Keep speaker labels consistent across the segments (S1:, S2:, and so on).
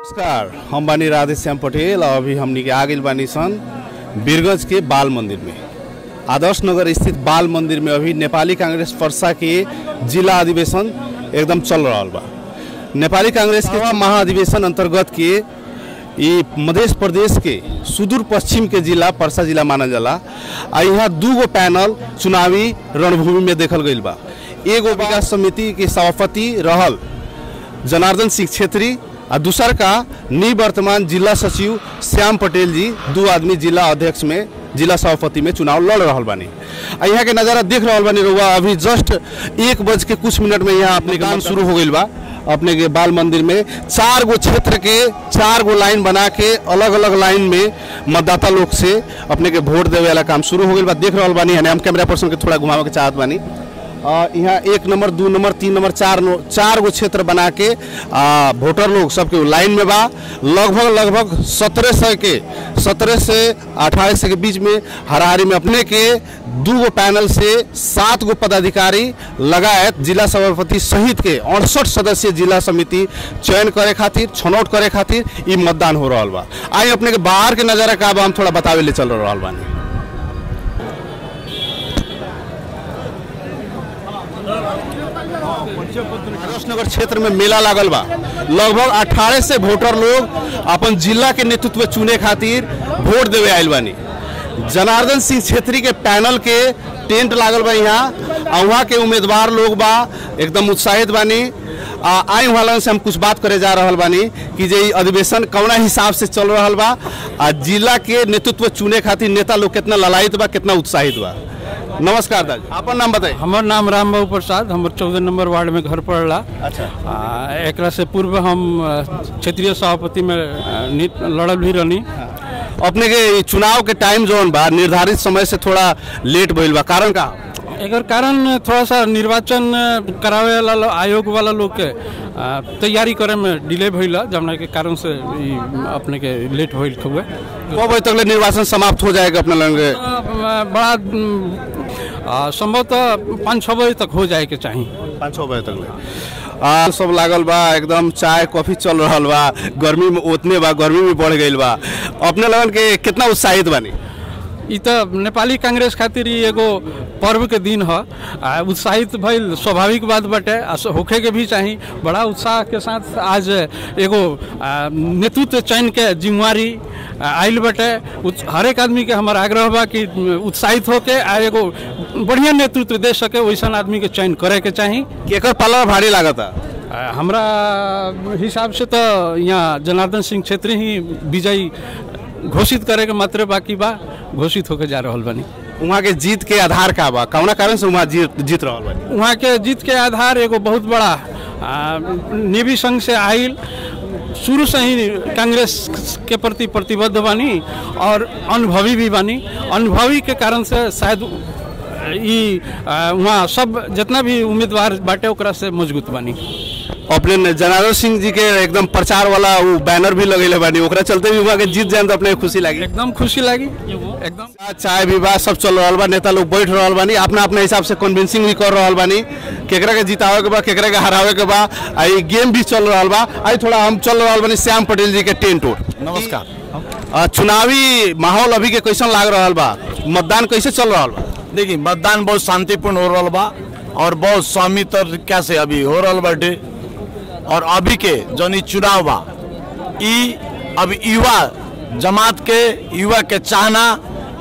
S1: नमस्कार। हम बानी राधेश्याम पटेल अभी हमनी के आ गइल बानी सन बीरगंज के बाल मंदिर में। आदर्श नगर स्थित बाल मंदिर में अभी नेपाली कांग्रेस पर्सा के जिला अधिवेशन एकदम चल रहा बा। नेपाली कांग्रेस के महाधिवेशन अंतर्गत के ई मध्य प्रदेश के सुदूर पश्चिम के जिला परसा जिला मानल जाला। आ यहाँ दू गो पैनल चुनावी रणभूमि में देखल गइल बा। एगो विकास समिति के सभापति रहल जनार्दन सिंह छेत्री आ दूसर का निवर्तमान जिला सचिव श्याम पटेल जी दू आदमी जिला अध्यक्ष में जिला सभापति में चुनाव लड़ रहा बानी। यहाँ के नज़ारा देख रहा बानी रहुआ अभी जस्ट एक बज के कुछ मिनट में यहाँ अपने काम शुरू हो गई बा अपने के बाल मंदिर में। चार गो क्षेत्र के चार गो लाइन बना के अलग अलग लाइन में मतदाता लोग से अपने के वोट देवे वाला काम शुरू हो गई बा। देख रहा बानी हम कैमरा पर्सन के थोड़ा घुमावे के चाहत बानी। यहाँ एक नंबर दू नंबर तीन नंबर चार नो- चार गो क्षेत्र बना के आ, वोटर लोग सबके लाइन में बा। लगभग लगभग सत्रह सौ के सत्रह से अठारह सौ के बीच में हरारी में अपने के दू गो पैनल से सात गो पदाधिकारी लगायत जिला सभापति सहित के अड़सठ सदस्यीय जिला समिति चयन करे खातिर छनौट करे खातिर ई मतदान हो रहा बा। आई अपने के बाहर के नज़ारा का हम थोड़ा बतावे ले चल रहा बानी। आदर्श नगर क्षेत्र में मेला लागल बा। लगभग 18 से वोटर लोग अपन जिला के नेतृत्व चुने खातिर वोट देवे आयल बानी। जनार्दन सिंह छेत्री के पैनल के टेंट लागल बा यहाँ, आ वहाँ के उम्मीदवार लोग बा, एकदम उत्साहित बानी। आई वहाँ से हम कुछ बात करे जा रहा बानी कि जे अधिवेशन कौना हिसाब से चल रहा बा, आ जिला के नेतृत्व चुने खातिर नेता लोग कितना ललायित बा, कितना उत्साहित बा। नमस्कार दादी अपन नाम बताई
S2: हमर नाम रामबाबू प्रसाद हमारे चौदह नंबर वार्ड में घर पड़ला।
S1: अच्छा।
S2: आ, एकरा से पूर्व हम क्षेत्रीय सभापति में लड़ल भी रहनी।
S1: अपने के चुनाव के टाइम जोन बा निर्धारित समय से थोड़ा लेट भइल बा कारण का?
S2: एकर कारण थोड़ा सा निर्वाचन करावे वाला आयोग वाला लोग के तैयारी करे में डिले भइल जमुना के कारण से अपने के लेट भइल हुए
S1: कब तक निर्वाचन समाप्त हो जाएगा अपने लोगन के
S2: बड़ा संभवतः पाँच छः बजे तक हो जाए के चाहिए
S1: पाँच छः बजे तक आ सब लागल बा एकदम चाय कॉफी चल रहल बा। गर्मी में उतने बा गर्मी में बढ़ गईल बा। अपने लोगन के कितना उत्साहित बानी?
S2: त नेपाली कांग्रेस खातिर ई एगो पर्व के दिन ह। आ उत्साहित भइल स्वाभाविक बात बटे आ होखे के भी चाही। बड़ा उत्साह के साथ आज एगो नेतृत्व चयन के जिम्मेवारी आ, बटे। हर एक आदमी के हमर आग्रह बा कि उत्साहित होके आ एगो बढ़िया नेतृत्व दे सके वैसा आदमी के चयन करे के चाही।
S1: केकर पल्ला भारी लागता?
S2: हमरा हिसाब से तो यहाँ जनार्दन सिंह छेत्री ही विजयी घोषित करे के मात्र बाकी बा घोषित होके जा रहा बानी।
S1: वहाँ के जीत के आधार का बा? कौना कारण से वहाँ जीत जीत रहल बानी?
S2: वहाँ के जीत के आधार एगो बहुत बड़ा नेवी संघ से आइल। शुरू से ही कांग्रेस के प्रति प्रतिबद्ध बानी और अनुभवी भी बानी। अनुभवी के कारण से शायद ई वहाँ सब जितना भी उम्मीदवार बाटे से मज़बूत बानी।
S1: अपने जनार्दन सिंह जी के एकदम प्रचार वाला वो बैनर भी लगे बानी। ओकरा चलते भी वहाँ के जीत जाए तो अपने खुशी लागी।
S2: एकदम खुशी लगी। एकदम।
S1: चाय विवाह सब चल रहा बा नेता लोग बैठ रहा बानी अपना अपने हिसाब से कन्विंसिंग भी कर रहल बानी केकरा के जितावे के बा केकरा के हरावे के बा आ ई गेम भी चल रहा बा आई थोड़ा हम चल रहा बानी श्याम पटेल जी के टेंट ओर
S3: नमस्कार।
S1: चुनावी माहौल अभी के कैसन लाग रहल बा? मतदान कैसे चल रहा बा?
S3: देखिए मतदान बहुत शांतिपूर्ण हो रहा बा और बहुत स्वामी तरीका से अभी हो रहा बाटे। और अभी के जौन चुनाव बा ई अब युवा जमात के युवा के चाहना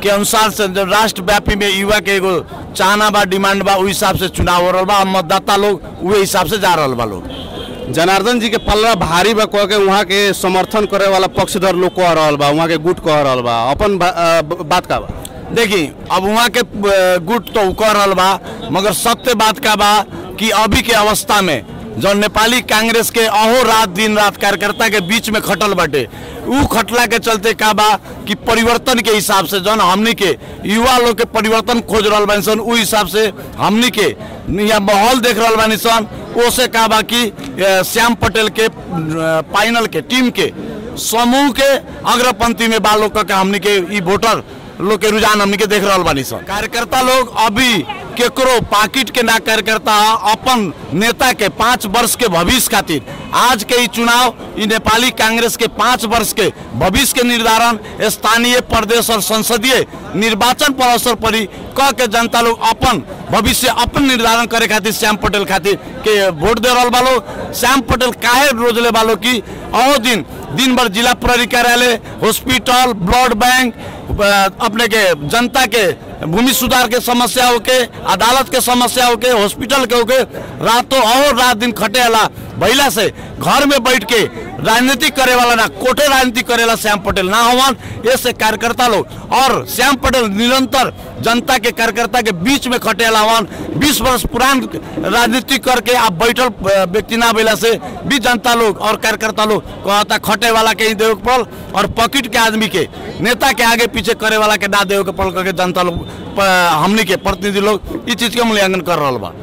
S3: के अनुसार से राष्ट्रव्यापी में युवा के एगो चाहना बा डिमांड बा उस हिसाब से चुनाव हो रहा बा मतदाता लोग उहे हिसाब से जा रहा बा लोग।
S1: जनार्दन जी के पल्ला भारी बा कह के वहाँ के समर्थन करे वाला पक्षधर लोग कह रहा बा वहाँ के गुट कह रहा बा। अपन बा- आ, बात का बा?
S3: देखी अब वहाँ के गुट तो कह रहा बा मगर सत्य बात का बा कि अभी के अवस्था में जो नेपाली कांग्रेस के अहो रात दिन रात कार्यकर्ता के बीच में खटल बाटे उ खटला के चलते का बा कि परिवर्तन के हिसाब से जौन हमनी के युवा लोग के परिवर्तन खोज रहा बानी सन उ हिसाब से हमनी के यहाँ माहौल देख रहल बानी सन ओसे का बा कि श्याम पटेल के फाइनल के टीम के, समूह के अग्रपंक्ति में बा लोग के हमनी के वोटर लोग के रुझान हमनी के देख रहा बानी सन। कार्यकर्ता लोग अभी केकरो पाकिट के ना कार्यकर्ता अपन नेता के पाँच वर्ष के भविष्य खातिर। आज के चुनाव नेपाली कांग्रेस के पाँच वर्ष के भविष्य के निर्धारण स्थानीय प्रदेश और संसदीय निर्वाचन पर अवसर पड़ी। क के जनता लोग अपन भविष्य, अपन निर्धारण करे खातिर श्याम पटेल खातिर के वोट दे रहा बालो। श्याम पटेल काहे रोज ले बालो की अहो दिन दिन भर जिला प्रहरी कार्यालय हॉस्पिटल, ब्लड बैंक अपने के जनता के, भूमि सुधार के समस्या होके अदालत के समस्या होके हॉस्पिटल के होके रातों और रात दिन खटेला भैला से घर में बैठ के राजनीति करे वाला ना, कोठे राजनीति करेला श्याम पटेल। ना होवन ऐसे कार्यकर्ता लोग। और श्याम पटेल निरंतर जनता के कार्यकर्ता के बीच में खटेला हवन बीस वर्ष पुरान राजनीति करके आप बैठल व्यक्ति ना बेला से भी जनता लोग और कार्यकर्ता लोग कहता खटे वाला के ही देवे के पड़ल और पॉकेट के आदमी के, नेता के आगे पीछे करे वाला के ना देवे के पड़ल करके जनता लोग हमनी के प्रतिनिधि लोग इस चीज़ के मूल्यांकन कर रहा बा।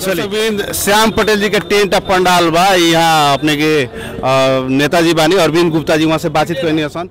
S1: चलिए। श्याम पटेल जी के टेंट पंडाल बा, यहाँ अपने के नेताजी बानी, अरविंद गुप्ता जी वहाँ से बातचीत करनी हसन